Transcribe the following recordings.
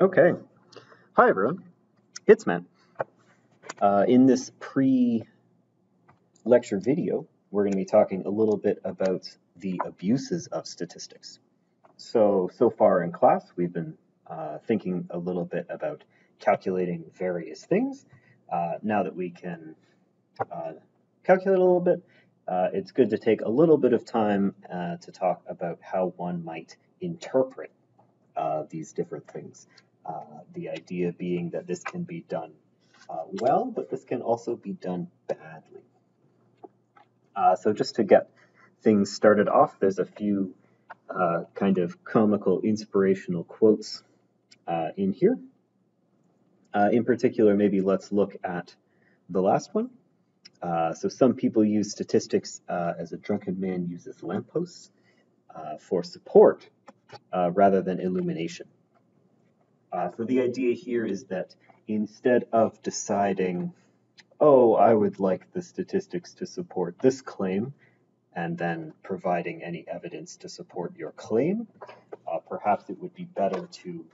Okay. Hi, everyone. It's Matt. Uh, in this pre-lecture video, we're going to be talking a little bit about the abuses of statistics. So, so far in class, we've been uh, thinking a little bit about calculating various things. Uh, now that we can uh, calculate a little bit, uh, it's good to take a little bit of time uh, to talk about how one might interpret these different things. Uh, the idea being that this can be done uh, well, but this can also be done badly. Uh, so just to get things started off, there's a few uh, kind of comical, inspirational quotes uh, in here. Uh, in particular, maybe let's look at the last one. so some people use statistics as a drunken man uses lampposts for support rather than illumination. Uh, so the idea here is that instead of deciding, oh, I would like the statistics to support this claim, and then providing any evidence to support your claim, uh, perhaps it would be better to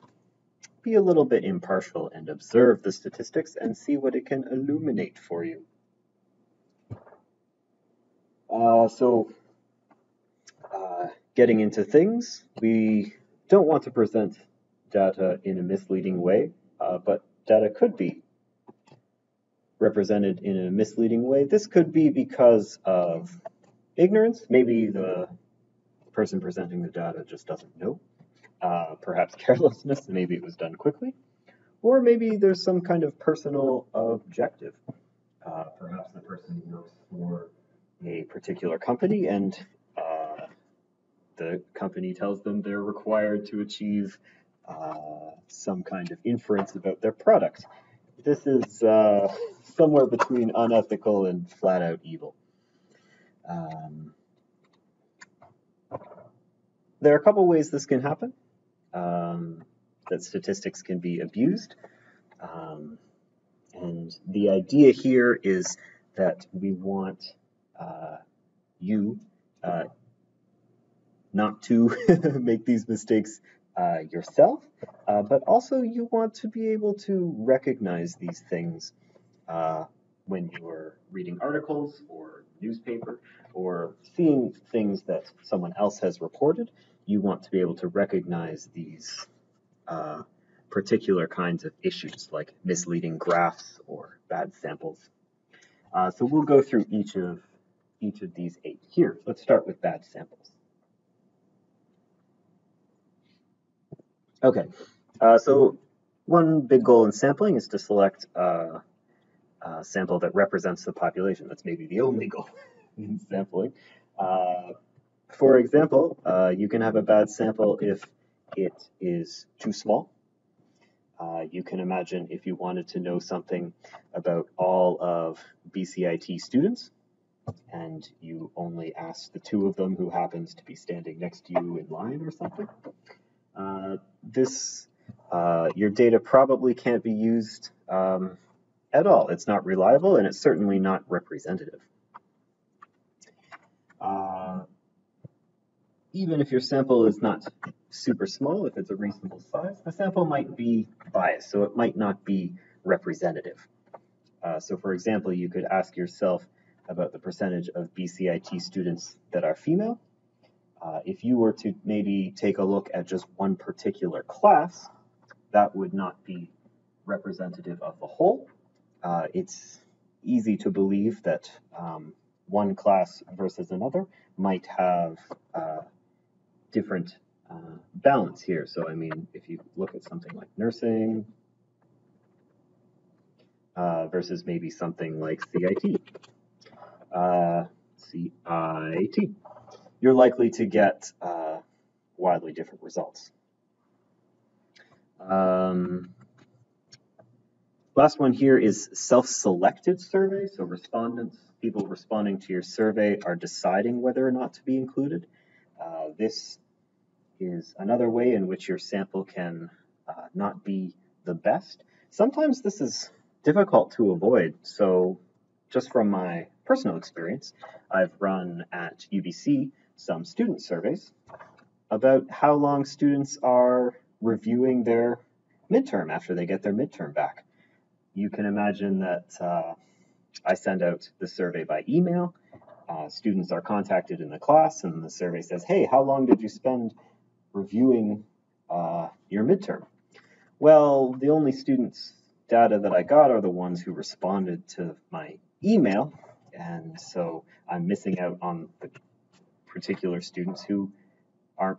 be a little bit impartial and observe the statistics and see what it can illuminate for you. Uh, so, uh, getting into things, we don't want to present data in a misleading way, uh, but data could be represented in a misleading way. This could be because of ignorance. Maybe the person presenting the data just doesn't know. Uh, perhaps carelessness, maybe it was done quickly. Or maybe there's some kind of personal objective. Uh, perhaps the person works for a particular company and the company tells them they're required to achieve uh, some kind of inference about their product. This is uh, somewhere between unethical and flat out evil. Um, there are a couple ways this can happen. Um, that statistics can be abused. Um, and the idea here is that we want uh, you uh, not to make these mistakes uh, yourself, uh, but also you want to be able to recognize these things uh, when you are reading articles or newspaper or seeing things that someone else has reported. You want to be able to recognize these uh, particular kinds of issues like misleading graphs or bad samples. Uh, so we'll go through each of each of these eight here. Let's start with bad samples. Okay, uh, so one big goal in sampling is to select a, a, sample that represents the population. That's maybe the only goal in sampling. Uh, for example, uh, you can have a bad sample if it is too small. Uh, you can imagine if you wanted to know something about all of BCIT students, and you only ask the two of them who happens to be standing next to you in line or something. Uh, this, uh, your data probably can't be used um, at all. It's not reliable and it's certainly not representative. Uh, even if your sample is not super small, if it's a reasonable size, the sample might be biased, so it might not be representative. Uh, so for example, you could ask yourself about the percentage of BCIT students that are female, uh, if you were to maybe take a look at just one particular class, that would not be representative of the whole. Uh, it's easy to believe that um, one class versus another might have uh, different uh, balance here. So, I mean, if you look at something like nursing uh, versus maybe something like CIT, CIT you're likely to get uh, wildly different results. Um, last one here is self-selected survey. So respondents, people responding to your survey are deciding whether or not to be included. Uh, this is another way in which your sample can uh, not be the best. Sometimes this is difficult to avoid. So just from my personal experience, I've run at UBC some student surveys about how long students are reviewing their midterm after they get their midterm back. You can imagine that uh, I send out the survey by email. Uh, students are contacted in the class, and the survey says, Hey, how long did you spend reviewing uh, your midterm? Well, the only students' data that I got are the ones who responded to my email, and so I'm missing out on the particular students who aren't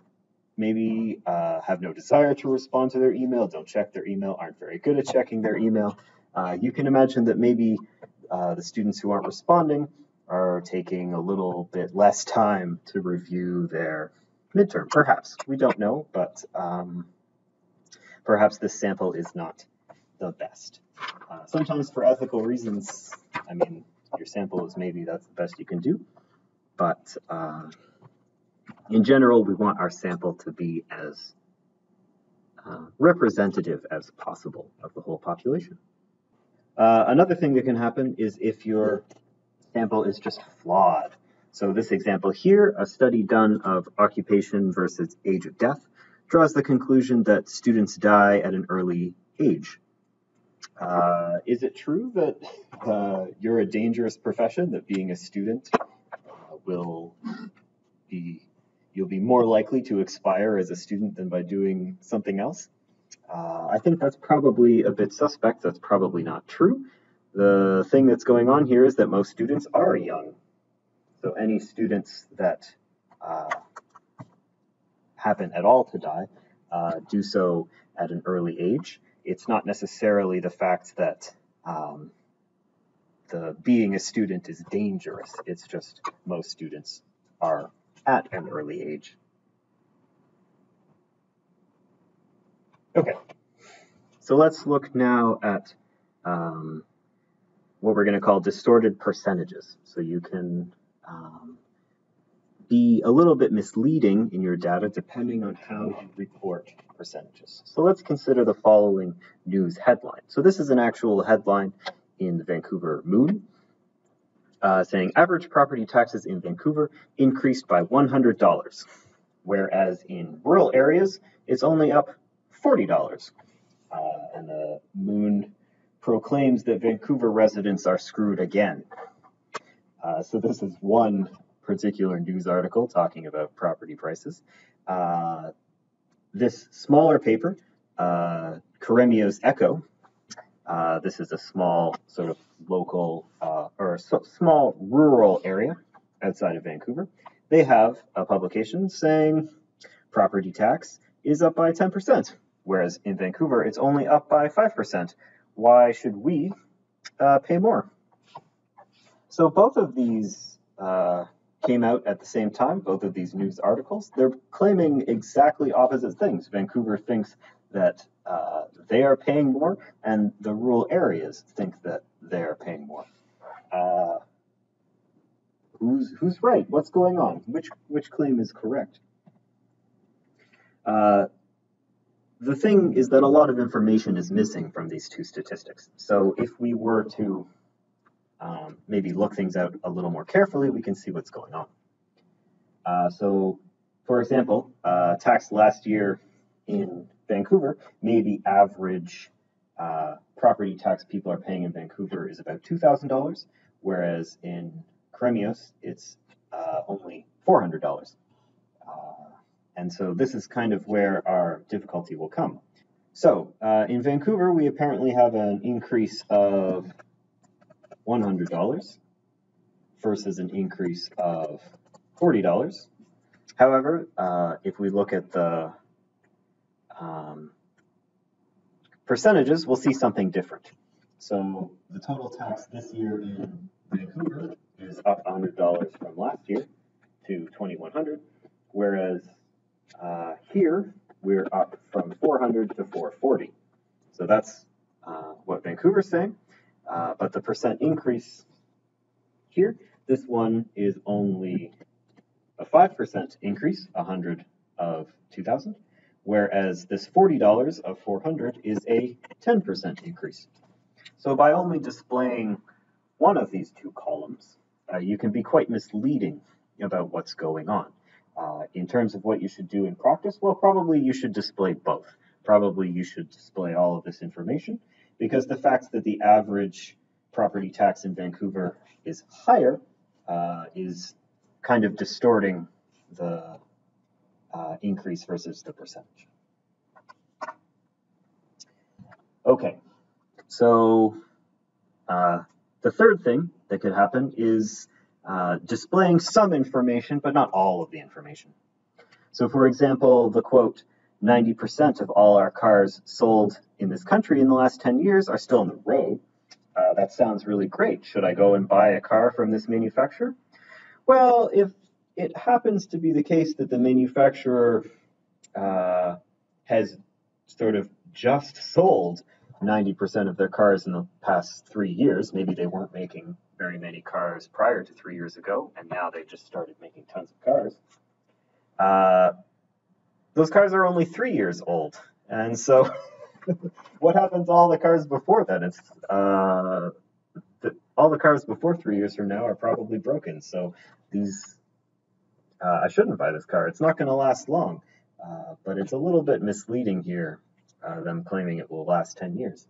maybe uh, have no desire to respond to their email, don't check their email, aren't very good at checking their email. Uh, you can imagine that maybe uh, the students who aren't responding are taking a little bit less time to review their midterm. Perhaps. We don't know, but um, perhaps this sample is not the best. Uh, sometimes for ethical reasons, I mean, your sample is maybe that's the best you can do, but uh, in general, we want our sample to be as uh, representative as possible of the whole population. Uh, another thing that can happen is if your sample is just flawed. So this example here, a study done of occupation versus age of death, draws the conclusion that students die at an early age. Uh, is it true that uh, you're a dangerous profession, that being a student will be, you'll be more likely to expire as a student than by doing something else? Uh, I think that's probably a bit suspect. That's probably not true. The thing that's going on here is that most students are young. So any students that uh, happen at all to die uh, do so at an early age. It's not necessarily the fact that um, the being a student is dangerous. It's just most students are at an early age. Okay, so let's look now at um, what we're going to call distorted percentages. So you can um, be a little bit misleading in your data depending on how you report percentages. So let's consider the following news headline. So this is an actual headline in the Vancouver Moon uh, saying average property taxes in Vancouver increased by $100, whereas in rural areas it's only up $40. Uh, and the moon proclaims that Vancouver residents are screwed again. Uh, so this is one particular news article talking about property prices. Uh, this smaller paper, uh, Keremeos Echo, uh, this is a small sort of local uh, or small rural area outside of Vancouver. They have a publication saying property tax is up by 10% whereas in Vancouver it's only up by 5%. Why should we uh, pay more? So both of these uh, came out at the same time, both of these news articles. They're claiming exactly opposite things. Vancouver thinks that uh, they are paying more, and the rural areas think that they are paying more. Uh, who's who's right? What's going on? Which which claim is correct? Uh, the thing is that a lot of information is missing from these two statistics. So if we were to um, maybe look things out a little more carefully, we can see what's going on. Uh, so, for example, uh, tax last year in Vancouver, maybe average uh, property tax people are paying in Vancouver is about $2,000, whereas in Keremeos, it's uh, only $400. And so this is kind of where our difficulty will come. So uh, in Vancouver, we apparently have an increase of $100 versus an increase of $40. However, uh, if we look at the um, percentages, we'll see something different. So the total tax this year in Vancouver is up $100 from last year to 2,100, whereas uh, here, we're up from 400 to 440. So that's uh, what Vancouver's saying. Uh, but the percent increase here, this one is only a 5% increase, 100 of 2000, whereas this $40 of 400 is a 10% increase. So by only displaying one of these two columns, uh, you can be quite misleading about what's going on. Uh, in terms of what you should do in practice, well, probably you should display both. probably you should display all of this information because the fact that the average property tax in Vancouver is higher uh, is kind of distorting the uh, increase versus the percentage. Okay, so uh, the third thing that could happen is uh, displaying some information, but not all of the information. So for example, the quote, 90% of all our cars sold in this country in the last 10 years are still on the road. Uh, that sounds really great. Should I go and buy a car from this manufacturer? Well, if it happens to be the case that the manufacturer uh, has sort of just sold 90% of their cars in the past three years, maybe they weren't making very many cars prior to three years ago, and now they just started making tons of cars. Uh, those cars are only three years old, and so what happens to all the cars before then? It's uh, the, all the cars before three years from now are probably broken. So these, uh, I shouldn't buy this car. It's not going to last long, uh, but it's a little bit misleading here. Uh, them claiming it will last 10 years.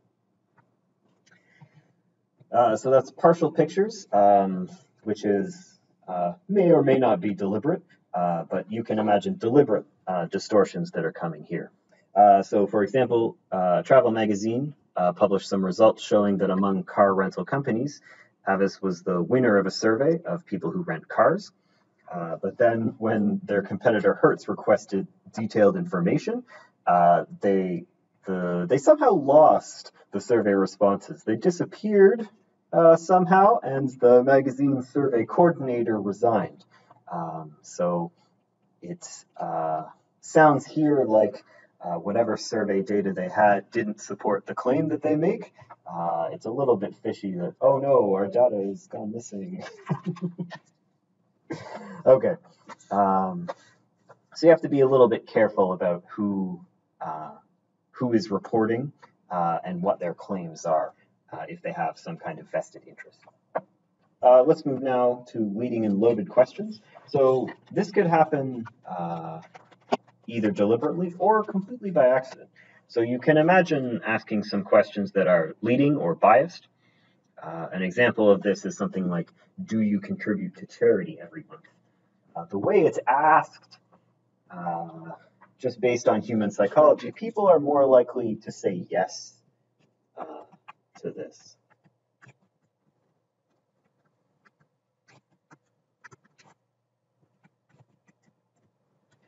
Uh, so that's partial pictures, um, which is uh, may or may not be deliberate, uh, but you can imagine deliberate distortions that are coming here. So, for example, Travel Magazine published some results showing that among car rental companies, Avis was the winner of a survey of people who rent cars. But then, when their competitor Hertz requested detailed information, they the, they somehow lost the survey responses. They disappeared uh, somehow, and the magazine survey coordinator resigned. Um, so it uh, sounds here like uh, whatever survey data they had didn't support the claim that they make. Uh, it's a little bit fishy that, oh no, our data has gone missing. okay. Um, so you have to be a little bit careful about who uh, who is reporting uh, and what their claims are uh, if they have some kind of vested interest. Uh, let's move now to leading and loaded questions. So this could happen uh, either deliberately or completely by accident. So you can imagine asking some questions that are leading or biased. Uh, an example of this is something like, do you contribute to charity every month? Uh, the way it's asked just based on human psychology, people are more likely to say yes uh, to this.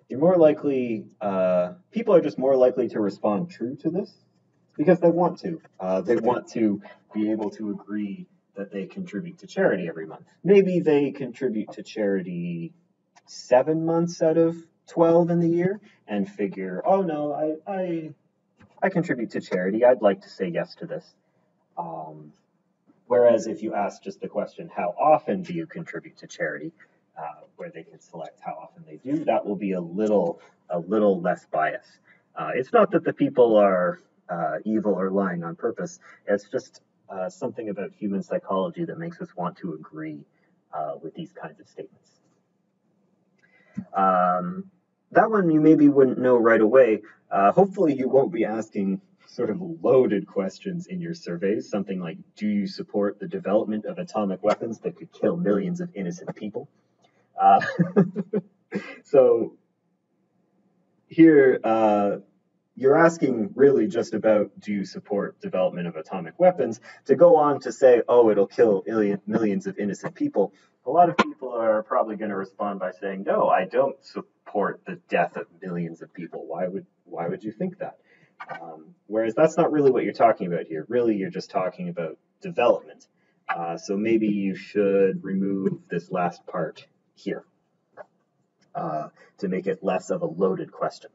You're more likely, uh, people are just more likely to respond true to this because they want to. Uh, they want to be able to agree that they contribute to charity every month. Maybe they contribute to charity seven months out of 12 in the year and figure, oh no, I, I, I contribute to charity. I'd like to say yes to this. Um, whereas if you ask just the question, how often do you contribute to charity, uh, where they can select how often they do, that will be a little, a little less bias. Uh, it's not that the people are uh, evil or lying on purpose. It's just uh, something about human psychology that makes us want to agree uh, with these kinds of statements. Um, that one you maybe wouldn't know right away. Uh, hopefully, you won't be asking sort of loaded questions in your surveys, something like, do you support the development of atomic weapons that could kill millions of innocent people? Uh, so here, uh, you're asking really just about do you support development of atomic weapons to go on to say, oh, it'll kill millions of innocent people. A lot of people are probably going to respond by saying, no, I don't support the death of millions of people. Why would why would you think that? Um, whereas that's not really what you're talking about here. Really, you're just talking about development. Uh, so maybe you should remove this last part here uh, to make it less of a loaded question.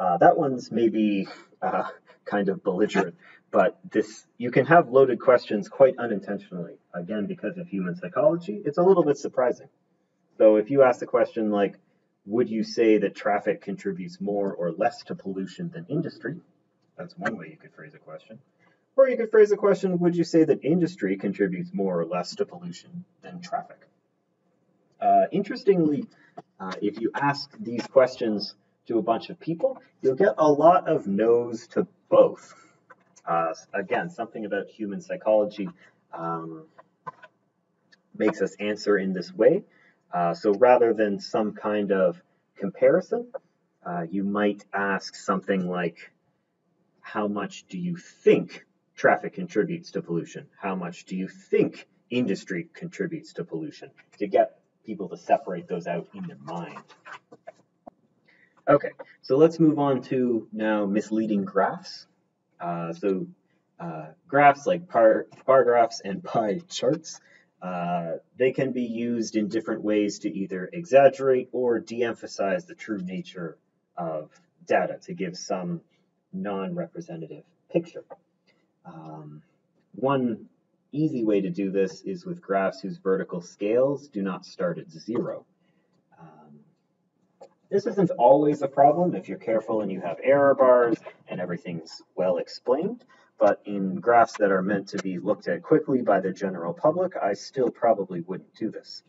Uh, that one's maybe uh, kind of belligerent, but this you can have loaded questions quite unintentionally. Again, because of human psychology, it's a little bit surprising. So if you ask the question like, would you say that traffic contributes more or less to pollution than industry? That's one way you could phrase a question. Or you could phrase a question, would you say that industry contributes more or less to pollution than traffic? Uh, interestingly, uh, if you ask these questions to a bunch of people, you'll get a lot of no's to both. Uh, again, something about human psychology um, makes us answer in this way. Uh, so rather than some kind of comparison, uh, you might ask something like, how much do you think traffic contributes to pollution? How much do you think industry contributes to pollution? To get people to separate those out in their mind. Okay, so let's move on to now misleading graphs. Uh, so uh, graphs like bar, bar graphs and pie charts, uh, they can be used in different ways to either exaggerate or de-emphasize the true nature of data to give some non-representative picture. Um, one easy way to do this is with graphs whose vertical scales do not start at zero. This isn't always a problem if you're careful and you have error bars and everything's well explained, but in graphs that are meant to be looked at quickly by the general public, I still probably wouldn't do this.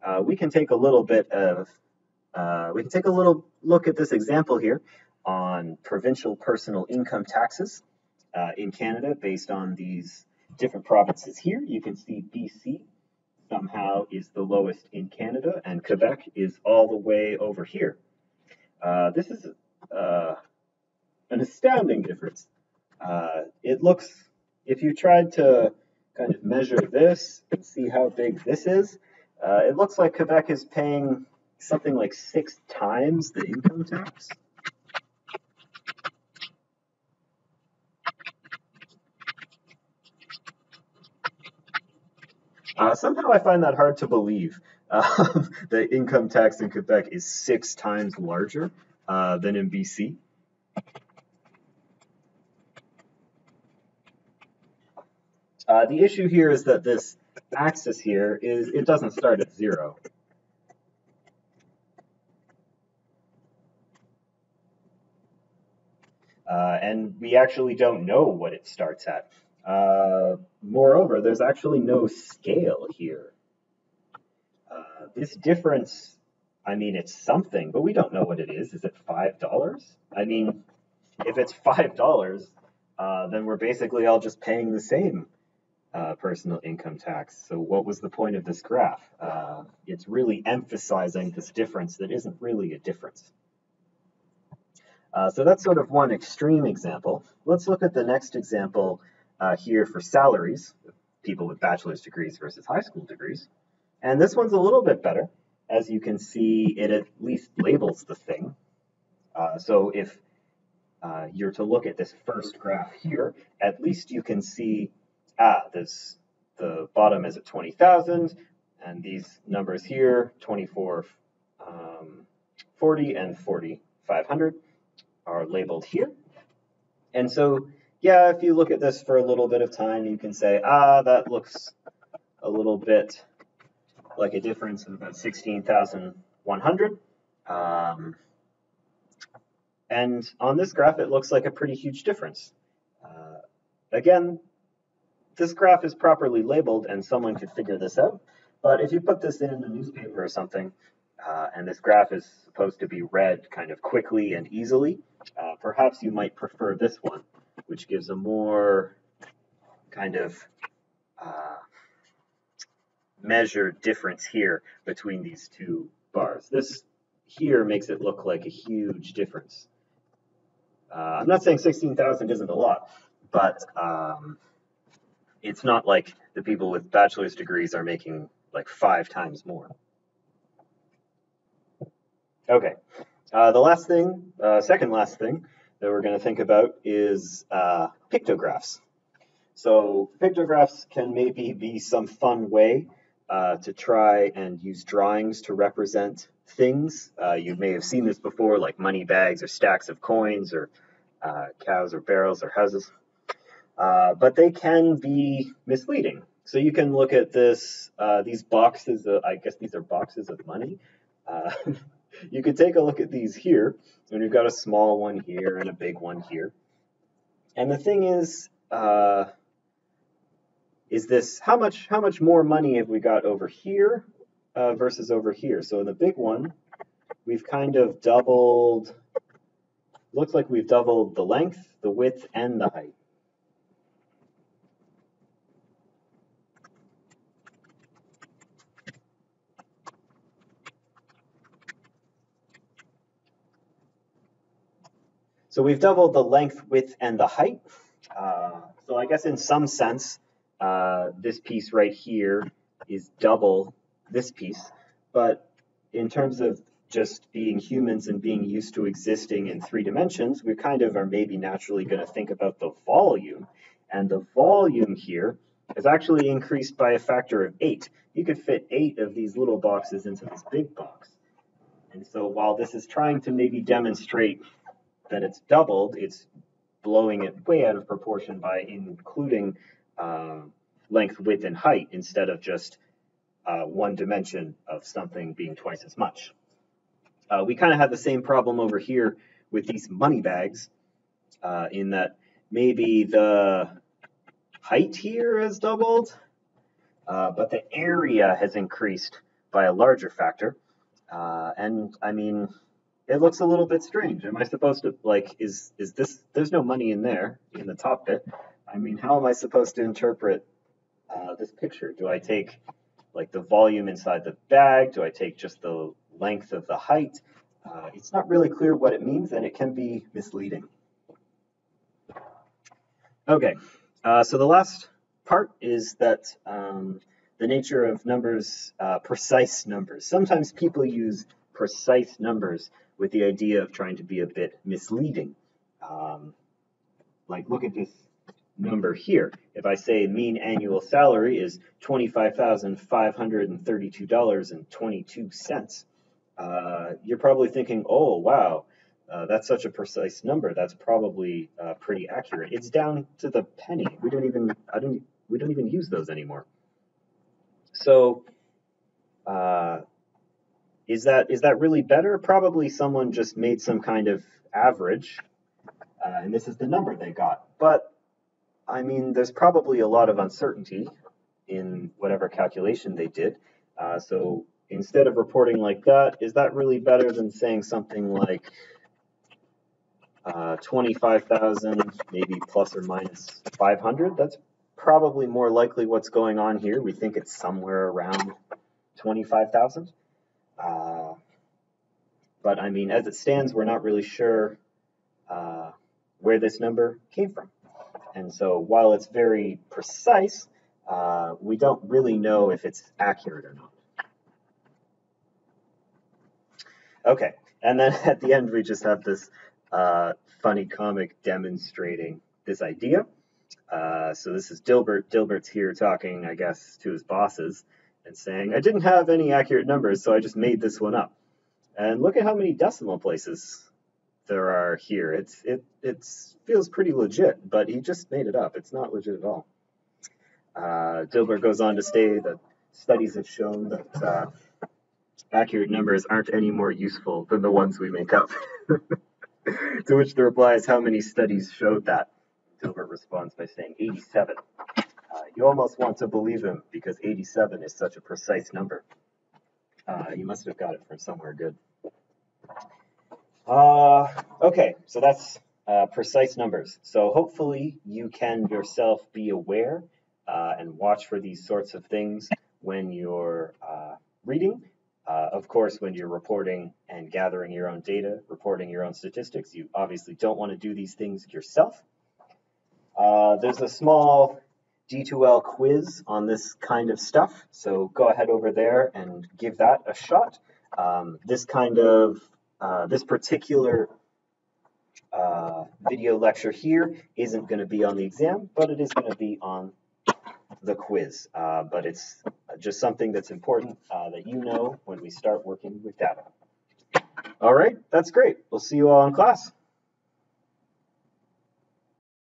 Uh, we can take a little bit of, uh, we can take a little look at this example here on provincial personal income taxes uh, in Canada based on these different provinces here. You can see BC somehow is the lowest in Canada, and Quebec is all the way over here. Uh, this is uh, an astounding difference. Uh, it looks, if you tried to kind of measure this and see how big this is, uh, it looks like Quebec is paying something like six times the income tax. Uh, somehow I find that hard to believe. Uh, the income tax in Quebec is six times larger uh, than in BC. Uh, the issue here is that this axis here is it doesn't start at zero. Uh, and we actually don't know what it starts at. Uh, moreover, there's actually no scale here. Uh, this difference, I mean, it's something, but we don't know what it is. Is it $5? I mean, if it's $5, uh, then we're basically all just paying the same uh, personal income tax. So what was the point of this graph? Uh, it's really emphasizing this difference that isn't really a difference. Uh, so that's sort of one extreme example. Let's look at the next example uh, here for salaries, people with bachelor's degrees versus high school degrees. And this one's a little bit better. As you can see, it at least labels the thing. Uh, so if uh, you're to look at this first graph here, at least you can see, ah, this, the bottom is at 20,000, and these numbers here, 24, um, 40 and 4,500 are labeled here. And so yeah, if you look at this for a little bit of time, you can say, ah, that looks a little bit like a difference of about 16,100. Um, and on this graph, it looks like a pretty huge difference. Uh, again, this graph is properly labeled and someone could figure this out. But if you put this in a newspaper or something, uh, and this graph is supposed to be read kind of quickly and easily, uh, perhaps you might prefer this one which gives a more kind of uh, measured difference here between these two bars. This here makes it look like a huge difference. Uh, I'm not saying 16,000 isn't a lot, but um, it's not like the people with bachelor's degrees are making like five times more. Okay, uh, the last thing, uh, second last thing, that we're going to think about is uh, pictographs. So pictographs can maybe be some fun way uh, to try and use drawings to represent things. Uh, you may have seen this before, like money bags or stacks of coins or uh, cows or barrels or houses. Uh, but they can be misleading. So you can look at this, uh, these boxes, of, I guess these are boxes of money. you could take a look at these here, and we've got a small one here and a big one here. And the thing is, uh, is this how much how much more money have we got over here uh, versus over here? So in the big one, we've kind of doubled looks like we've doubled the length, the width, and the height. So we've doubled the length, width, and the height. Uh, so I guess in some sense, uh, this piece right here is double this piece. But in terms of just being humans and being used to existing in three dimensions, we kind of are maybe naturally going to think about the volume. And the volume here is actually increased by a factor of eight. You could fit eight of these little boxes into this big box. And so while this is trying to maybe demonstrate that it's doubled, it's blowing it way out of proportion by including uh, length, width, and height instead of just uh, one dimension of something being twice as much. Uh, we kind of have the same problem over here with these money bags uh, in that maybe the height here has doubled, uh, but the area has increased by a larger factor. Uh, and I mean, it looks a little bit strange. Am I supposed to like is is this there's no money in there in the top bit. I mean, how am I supposed to interpret uh, this picture? Do I take like the volume inside the bag? Do I take just the length of the height? Uh, it's not really clear what it means and it can be misleading. Okay, uh, so the last part is that um, the nature of numbers, uh, precise numbers. Sometimes people use precise numbers with the idea of trying to be a bit misleading. Um, like, look at this number here. If I say mean annual salary is $25,532.22, uh, you're probably thinking, oh, wow, uh, that's such a precise number. That's probably uh, pretty accurate. It's down to the penny. We don't even, I don't, we don't even use those anymore. So, uh, is that is that really better? Probably someone just made some kind of average, uh, and this is the number they got. But I mean, there's probably a lot of uncertainty in whatever calculation they did. Uh, so instead of reporting like that, is that really better than saying something like uh, 25,000, maybe plus or minus 500? That's probably more likely what's going on here. We think it's somewhere around 25,000. Uh, but I mean, as it stands, we're not really sure uh, where this number came from. And so while it's very precise, uh, we don't really know if it's accurate or not. Okay, and then at the end we just have this uh, funny comic demonstrating this idea. Uh, so this is Dilbert. Dilbert's here talking, I guess, to his bosses and saying, I didn't have any accurate numbers, so I just made this one up. And look at how many decimal places there are here. It's it it's feels pretty legit, but he just made it up. It's not legit at all. Uh, Dilbert goes on to say that studies have shown that uh, accurate numbers aren't any more useful than the ones we make up. to which the reply is, how many studies showed that? Dilbert responds by saying 87. Uh, you almost want to believe him because 87 is such a precise number. Uh, you must have got it from somewhere good. Uh, okay, so that's uh, precise numbers. So hopefully you can yourself be aware uh, and watch for these sorts of things when you're uh, reading. Uh, of course, when you're reporting and gathering your own data, reporting your own statistics, you obviously don't want to do these things yourself. There's a small D2L quiz on this kind of stuff, so go ahead over there and give that a shot. Um, this kind of uh, this particular uh, video lecture here isn't going to be on the exam, but it is going to be on the quiz. Uh, but it's just something that's important uh, that you know when we start working with data. All right, that's great. We'll see you all in class.